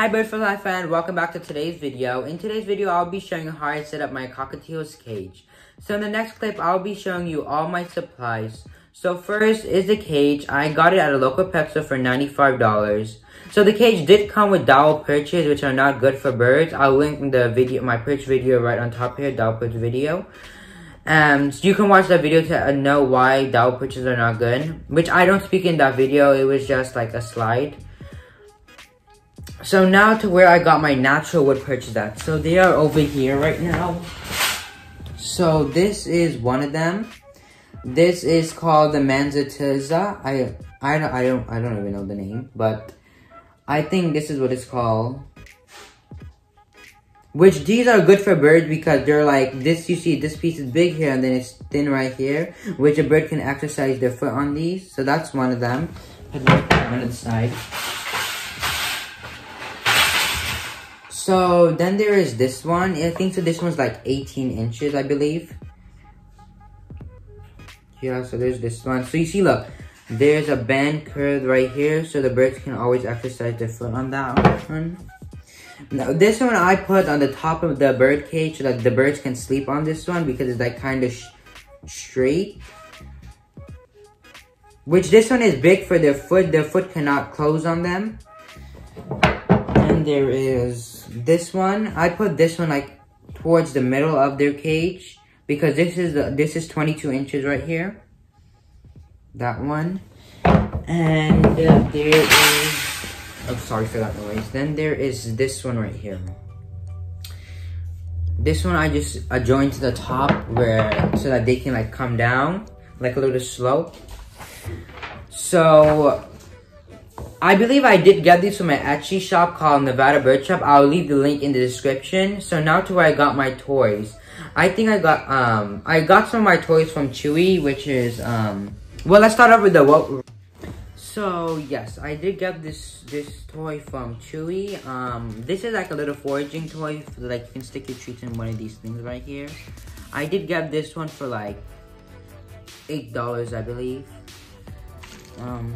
Hi Life fan, welcome back to today's video. In today's video, I'll be showing you how I set up my cockatiel's cage. So in the next clip, I'll be showing you all my supplies. So first is the cage. I got it at a local pet store for $95. So the cage did come with dowel perches, which are not good for birds. I'll link the video, my perch video right on top here, dowel perch video. Um, so you can watch that video to know why dowel perches are not good. Which I don't speak in that video, it was just like a slide. So now to where I got my natural wood perches at. So they are over here right now. So this is one of them. This is called the Manzanita. I I don't I don't I don't even know the name, but I think this is what it's called. Which these are good for birds because they're like this. You see, this piece is big here and then it's thin right here, which a bird can exercise their foot on these. So that's one of them. Put them on the side. So then there is this one. I think so. This one's like 18 inches, I believe. Yeah. So there's this one. So you see, look, there's a band curve right here, so the birds can always exercise their foot on that one. Now this one I put on the top of the bird cage so that the birds can sleep on this one because it's like kind of straight. Which this one is big for their foot. Their foot cannot close on them. And there is this one. I put this one like towards the middle of their cage because this is the, this is 22 inches right here that one. And uh, there is, oh sorry for that noise. Then there is this one right here. This one I just adjoined to the top where, so that they can like come down, like a little slope. So, I believe I did get these from my Etsy shop called Nevada Bird Shop. I'll leave the link in the description. So now to where I got my toys. I think I got, um, I got some of my toys from Chewy, which is, um, well, let's start off with the what. So yes, I did get this this toy from Chewy. Um, this is like a little foraging toy. For, like you can stick your treats in one of these things right here. I did get this one for like eight dollars, I believe. Um,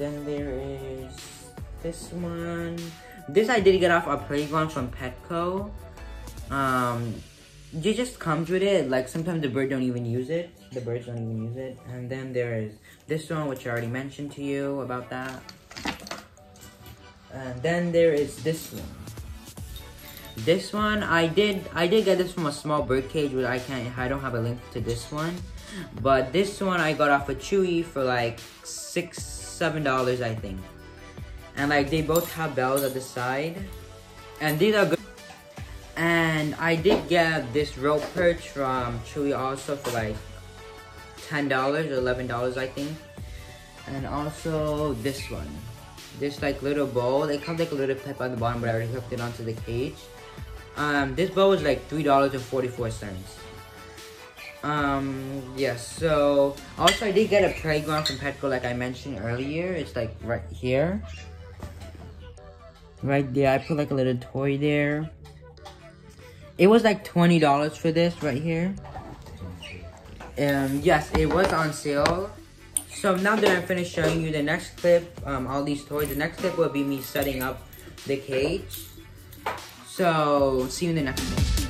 then there is this one. This I did get off a playground from Petco. Um, it just comes with it. Like sometimes the bird don't even use it. The birds don't even use it. And then there is this one, which I already mentioned to you about that. And then there is this one. This one I did I did get this from a small bird cage, but I can't I don't have a link to this one. But this one I got off a of Chewy for like six seven dollars I think. And like they both have bells at the side. And these are good. And I did get this rope perch from Chewy also for like $10 or $11 I think. And also this one. This like little bowl. It comes like a little clip on the bottom but I already hooked it onto the cage. Um, this bowl was like $3.44. Um, yes, so, also I did get a playground from Petco like I mentioned earlier. It's like right here. Right there, I put like a little toy there. It was like $20 for this right here. Um, yes, it was on sale. So now that I'm finished showing you the next clip, um, all these toys, the next clip will be me setting up the cage. So, see you in the next one.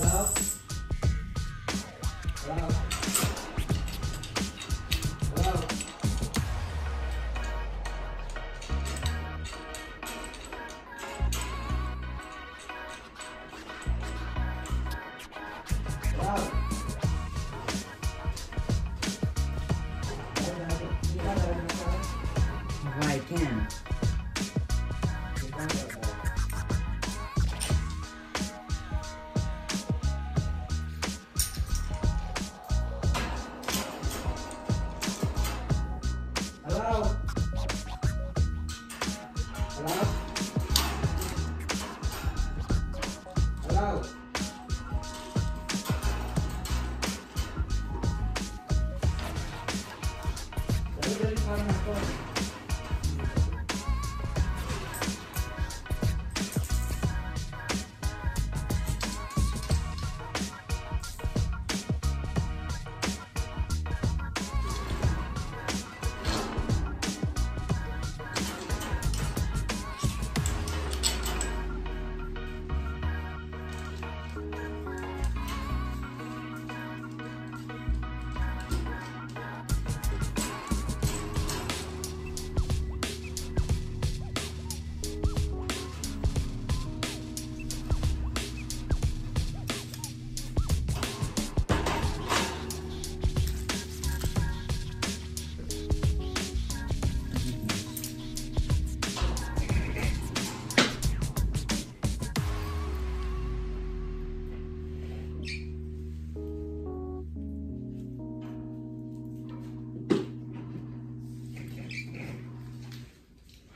Hello? Calling my